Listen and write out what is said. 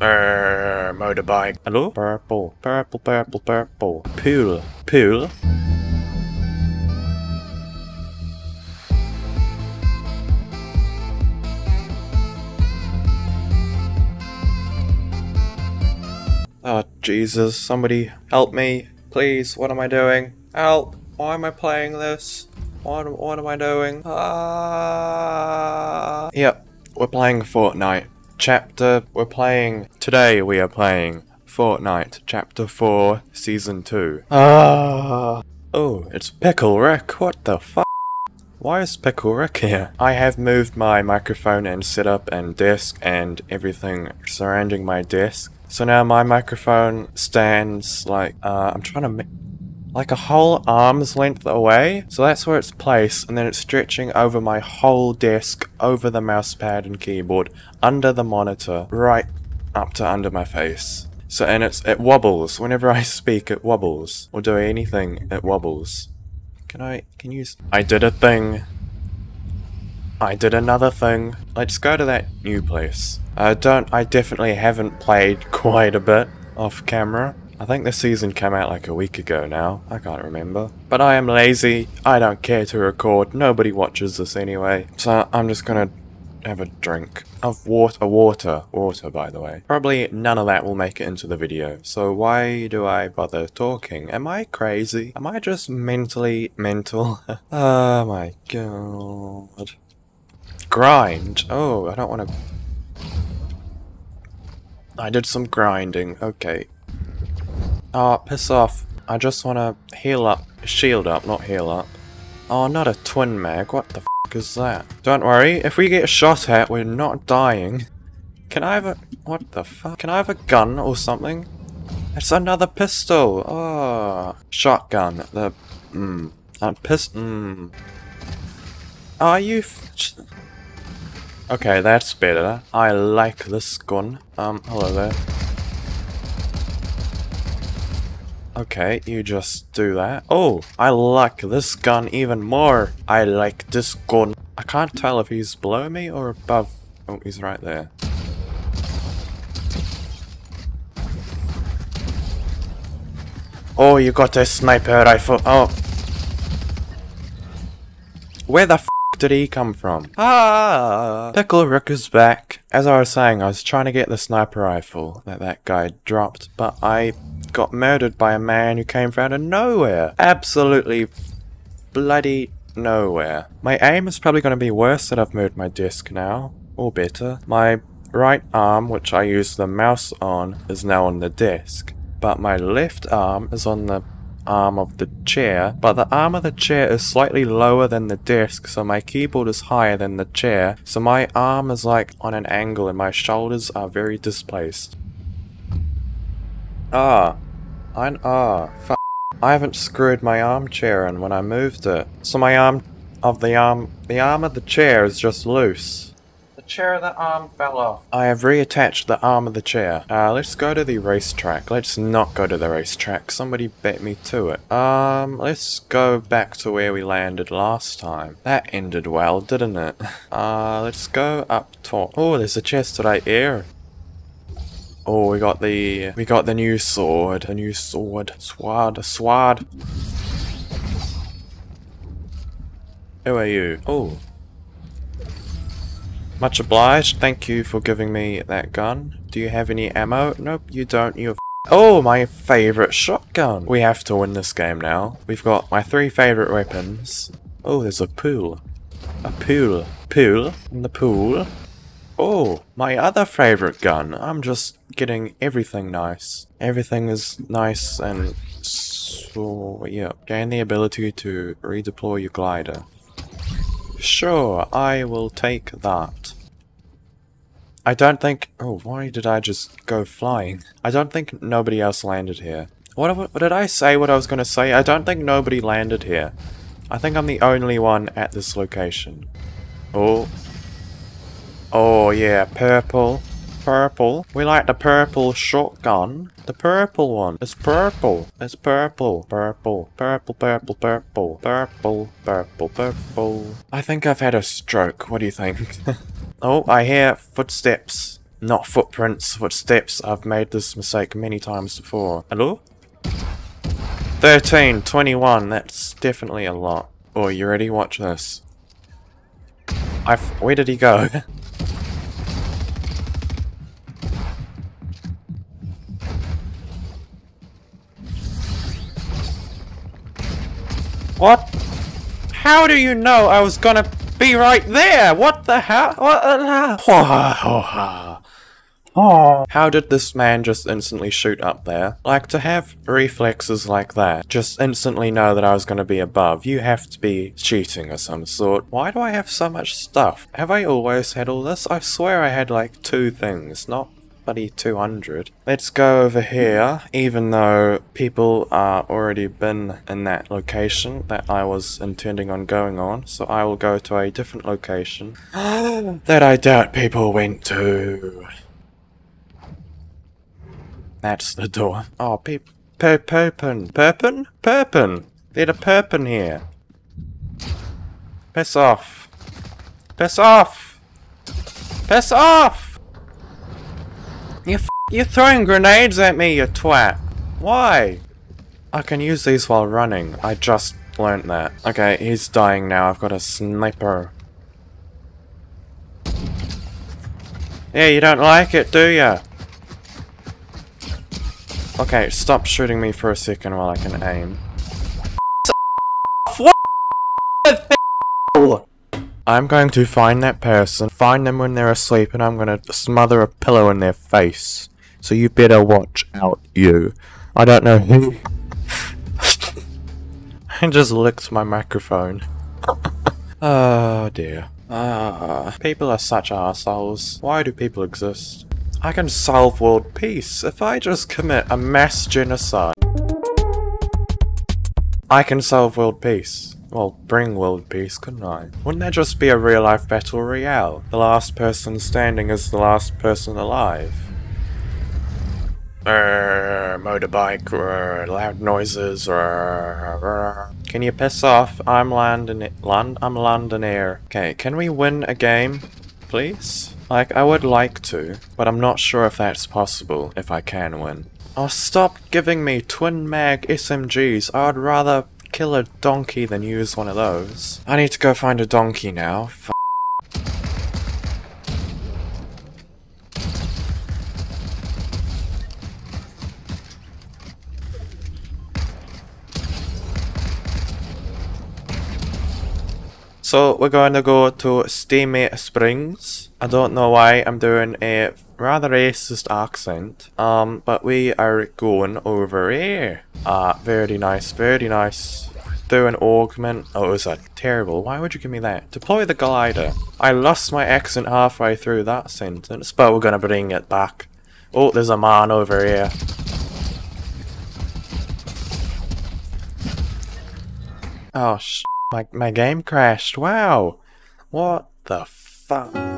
Err, motorbike. Hello? Purple, purple, purple, purple. Pool, pool. Oh, Jesus, somebody help me. Please, what am I doing? Help! Why am I playing this? What, what am I doing? Ah. Yep, we're playing Fortnite. Chapter, we're playing, today we are playing Fortnite, Chapter 4, Season 2. Ah. Oh, it's Pickle Rick, what the fuck? Why is Pickle Rick here? I have moved my microphone and setup and desk and everything surrounding my desk. So now my microphone stands like, uh, I'm trying to make, like a whole arm's length away. So that's where it's placed, and then it's stretching over my whole desk, over the mouse pad and keyboard, under the monitor, right up to under my face. So and it's it wobbles whenever I speak. It wobbles or do anything. It wobbles. Can I? Can you? I did a thing. I did another thing. Let's go to that new place. I don't. I definitely haven't played quite a bit off camera. I think the season came out like a week ago now. I can't remember. But I am lazy. I don't care to record. Nobody watches this anyway. So I'm just gonna have a drink of water. Water. Water, by the way. Probably none of that will make it into the video. So why do I bother talking? Am I crazy? Am I just mentally mental? oh my god. Grind. Oh, I don't want to. I did some grinding. Okay. Oh, piss off. I just want to heal up. Shield up, not heal up. Oh, not a twin mag. What the f is that? Don't worry. If we get shot at, we're not dying. Can I have a... What the fuck? Can I have a gun or something? It's another pistol. Oh. Shotgun. The... Mmm. Uh, pist... Mmm. Are you... F okay, that's better. I like this gun. Um, hello there. Okay, you just do that. Oh, I like this gun even more. I like this gun. I can't tell if he's below me or above. Oh, he's right there. Oh, you got a sniper rifle. Oh. Where the f did he come from? Ah! Pickle Rick is back. As I was saying, I was trying to get the sniper rifle that that guy dropped, but I got murdered by a man who came from out of nowhere. Absolutely bloody nowhere. My aim is probably going to be worse that I've moved my desk now, or better. My right arm, which I use the mouse on, is now on the desk, but my left arm is on the arm of the chair, but the arm of the chair is slightly lower than the desk, so my keyboard is higher than the chair, so my arm is like on an angle and my shoulders are very displaced. Ah, I ah, f I haven't screwed my armchair in when I moved it, so my arm of the arm, the arm of the chair is just loose. The chair of the arm fell off. I have reattached the arm of the chair. Uh, let's go to the racetrack. Let's not go to the racetrack. Somebody bet me to it. Um, let's go back to where we landed last time. That ended well, didn't it? Uh, let's go up top. Oh, there's a chest right here. Oh, we got the we got the new sword, the new sword, sword, sword. Who are you? Oh, much obliged. Thank you for giving me that gun. Do you have any ammo? Nope, you don't. You. have Oh, my favorite shotgun. We have to win this game now. We've got my three favorite weapons. Oh, there's a pool. A pool. Pool. In the pool. Oh, my other favorite gun. I'm just getting everything nice. Everything is nice and so yeah. Gain the ability to redeploy your glider. Sure, I will take that. I don't think. Oh, why did I just go flying? I don't think nobody else landed here. What, what did I say? What I was gonna say? I don't think nobody landed here. I think I'm the only one at this location. Oh, Oh yeah, purple. Purple. We like the purple shotgun. The purple one. It's purple. It's purple. Purple. Purple, purple, purple. Purple, purple, purple. I think I've had a stroke. What do you think? oh, I hear footsteps. Not footprints, footsteps. I've made this mistake many times before. Hello? 13, 21, that's definitely a lot. Oh, you ready? Watch this. I've- where did he go? what? How do you know I was gonna be right there? What the hell? What the How did this man just instantly shoot up there? Like, to have reflexes like that, just instantly know that I was gonna be above, you have to be cheating of some sort. Why do I have so much stuff? Have I always had all this? I swear I had like two things, not bloody 200. Let's go over here, even though people are already been in that location that I was intending on going on, so I will go to a different location that I doubt people went to. That's the door. Oh, people. Per Perpin. Perpin? Perpin! There's a Perpin here. Piss off. Piss off! Piss off! You you're throwing grenades at me, you twat. Why? I can use these while running. I just learned that. Okay, he's dying now. I've got a sniper. Yeah, you don't like it, do ya? Okay, stop shooting me for a second while I can aim. What? I'm going to find that person, find them when they're asleep, and I'm going to smother a pillow in their face. So you better watch out, you. I don't know who. I just licked my microphone. oh dear. Ah, people are such assholes. Why do people exist? I can solve world peace if I just commit a mass genocide. I can solve world peace. Well, bring world peace, couldn't I? Wouldn't that just be a real-life battle royale? The last person standing is the last person alive. Uh, motorbike, uh, loud noises. Uh, can you piss off? I'm London. Lond. I'm Londonair. Okay, can we win a game, please? Like, I would like to, but I'm not sure if that's possible. If I can win. Oh, stop giving me twin mag SMGs. I'd rather kill a donkey than use one of those. I need to go find a donkey now. So we're going to go to Steamy Springs. I don't know why I'm doing a rather racist accent. Um, but we are going over here. Ah, uh, very nice, very nice. Do an augment. Oh, was a terrible. Why would you give me that? Deploy the glider. I lost my accent halfway through that sentence, but we're gonna bring it back. Oh, there's a man over here. Oh, sh my, my game crashed. Wow. What the fuck?